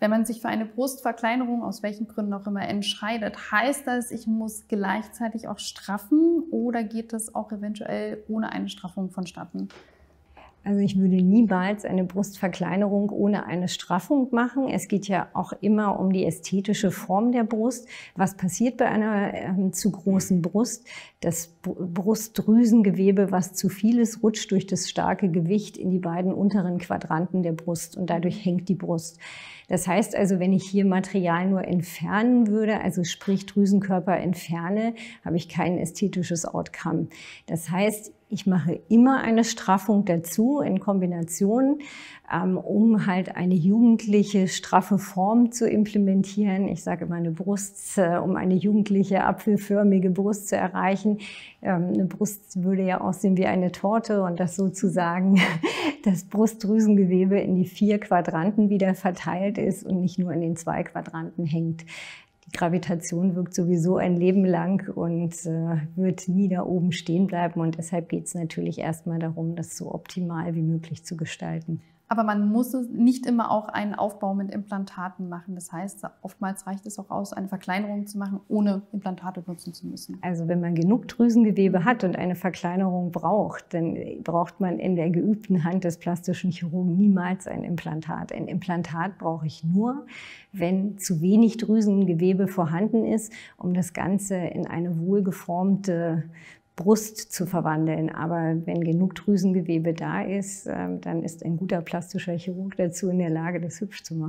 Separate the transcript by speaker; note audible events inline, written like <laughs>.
Speaker 1: Wenn man sich für eine Brustverkleinerung aus welchen Gründen auch immer entscheidet, heißt das, ich muss gleichzeitig auch straffen oder geht das auch eventuell ohne eine Straffung vonstatten?
Speaker 2: Also ich würde niemals eine Brustverkleinerung ohne eine Straffung machen. Es geht ja auch immer um die ästhetische Form der Brust. Was passiert bei einer ähm, zu großen Brust? Das Brustdrüsengewebe, was zu viel ist, rutscht durch das starke Gewicht in die beiden unteren Quadranten der Brust und dadurch hängt die Brust. Das heißt also, wenn ich hier Material nur entfernen würde, also sprich Drüsenkörper entferne, habe ich kein ästhetisches Outcome. Das heißt, ich mache immer eine Straffung dazu in Kombination, ähm, um halt eine jugendliche, straffe Form zu implementieren. Ich sage immer eine Brust, äh, um eine jugendliche, apfelförmige Brust zu erreichen. Ähm, eine Brust würde ja aussehen wie eine Torte und das sozusagen <laughs> das Brustdrüsengewebe in die vier Quadranten wieder verteilt ist und nicht nur in den zwei Quadranten hängt. Gravitation wirkt sowieso ein Leben lang und äh, wird nie da oben stehen bleiben. Und deshalb geht es natürlich erstmal darum, das so optimal wie möglich zu gestalten.
Speaker 1: Aber man muss nicht immer auch einen Aufbau mit Implantaten machen. Das heißt, oftmals reicht es auch aus, eine Verkleinerung zu machen, ohne Implantate nutzen zu müssen.
Speaker 2: Also wenn man genug Drüsengewebe hat und eine Verkleinerung braucht, dann braucht man in der geübten Hand des plastischen Chirurgen niemals ein Implantat. Ein Implantat brauche ich nur, wenn zu wenig Drüsengewebe vorhanden ist, um das Ganze in eine wohlgeformte Brust zu verwandeln. Aber wenn genug Drüsengewebe da ist, ähm, dann ist ein guter plastischer Chirurg dazu in der Lage, das hübsch zu machen.